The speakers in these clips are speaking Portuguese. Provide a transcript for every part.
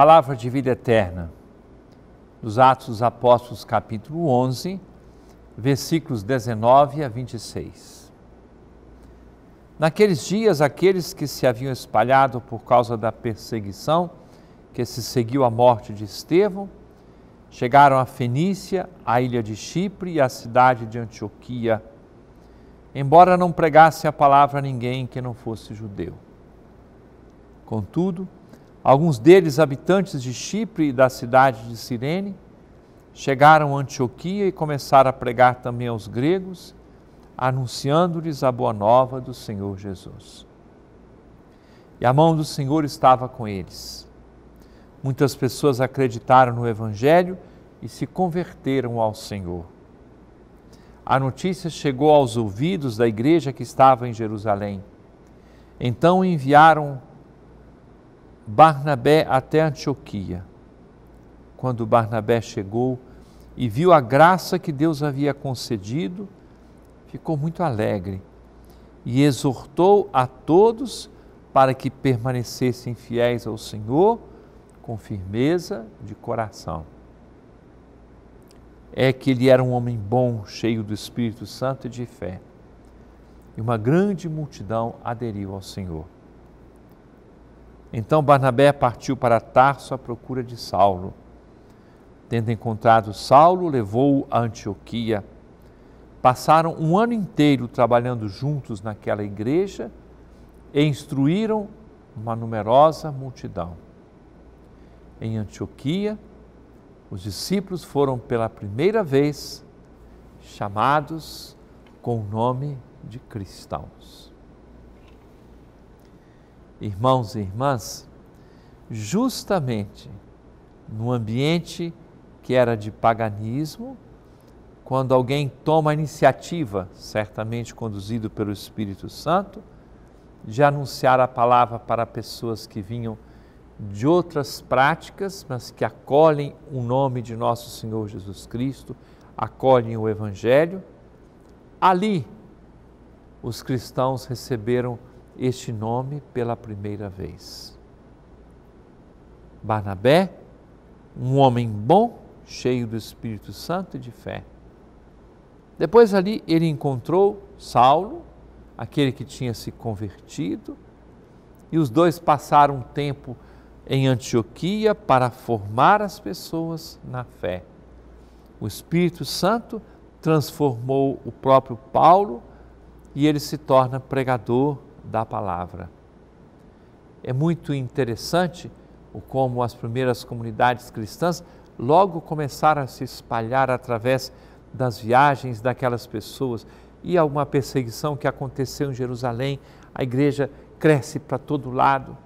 Palavra de vida eterna, dos Atos dos Apóstolos, capítulo 11, versículos 19 a 26. Naqueles dias, aqueles que se haviam espalhado por causa da perseguição que se seguiu à morte de Estevão, chegaram a Fenícia, a ilha de Chipre e a cidade de Antioquia, embora não pregassem a palavra a ninguém que não fosse judeu. Contudo, alguns deles, habitantes de Chipre e da cidade de Cirene, chegaram a Antioquia e começaram a pregar também aos gregos, anunciando-lhes a boa nova do Senhor Jesus. E a mão do Senhor estava com eles. Muitas pessoas acreditaram no Evangelho e se converteram ao Senhor. A notícia chegou aos ouvidos da igreja que estava em Jerusalém. Então enviaram Barnabé até Antioquia. Quando Barnabé chegou e viu a graça que Deus havia concedido, ficou muito alegre e exortou a todos para que permanecessem fiéis ao Senhor com firmeza de coração. É que ele era um homem bom, cheio do Espírito Santo e de fé. E uma grande multidão aderiu ao Senhor. Então Barnabé partiu para Tarso à procura de Saulo. Tendo encontrado Saulo, levou-o a Antioquia. Passaram um ano inteiro trabalhando juntos naquela igreja e instruíram uma numerosa multidão. Em Antioquia, os discípulos foram pela primeira vez chamados com o nome de cristãos irmãos e irmãs, justamente no ambiente que era de paganismo, quando alguém toma a iniciativa, certamente conduzido pelo Espírito Santo, de anunciar a palavra para pessoas que vinham de outras práticas, mas que acolhem o nome de nosso Senhor Jesus Cristo, acolhem o Evangelho, ali os cristãos receberam este nome pela primeira vez. Barnabé, um homem bom, cheio do Espírito Santo e de fé. Depois ali ele encontrou Saulo, aquele que tinha se convertido, e os dois passaram um tempo em Antioquia para formar as pessoas na fé. O Espírito Santo transformou o próprio Paulo e ele se torna pregador da palavra. É muito interessante o como as primeiras comunidades cristãs logo começaram a se espalhar através das viagens daquelas pessoas e alguma perseguição que aconteceu em Jerusalém, a igreja cresce para todo lado,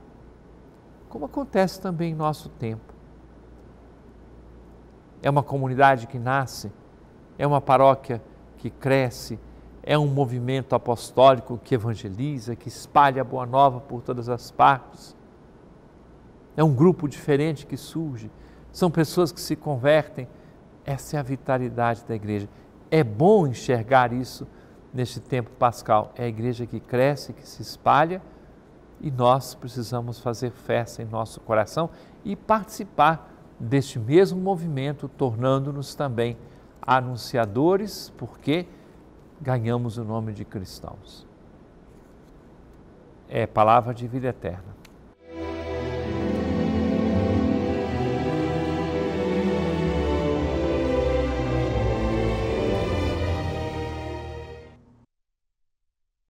como acontece também em nosso tempo. É uma comunidade que nasce, é uma paróquia que cresce, é um movimento apostólico que evangeliza, que espalha a boa nova por todas as partes. É um grupo diferente que surge, são pessoas que se convertem. Essa é a vitalidade da igreja. É bom enxergar isso neste tempo pascal. É a igreja que cresce, que se espalha e nós precisamos fazer festa em nosso coração e participar deste mesmo movimento, tornando-nos também anunciadores, porque ganhamos o nome de cristãos. É palavra de vida eterna.